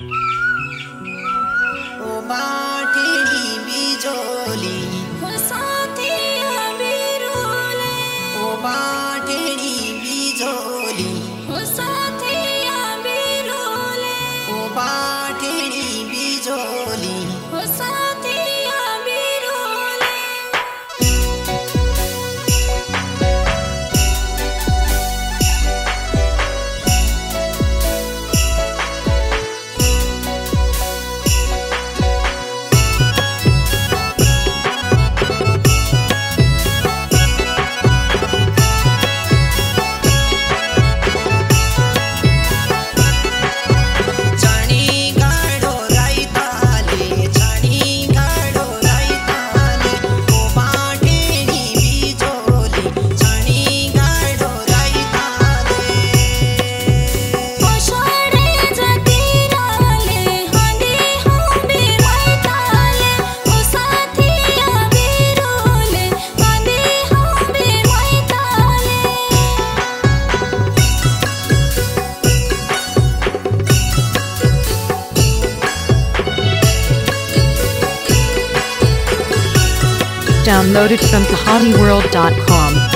Oh, my. Downloaded from thehottyworld.com.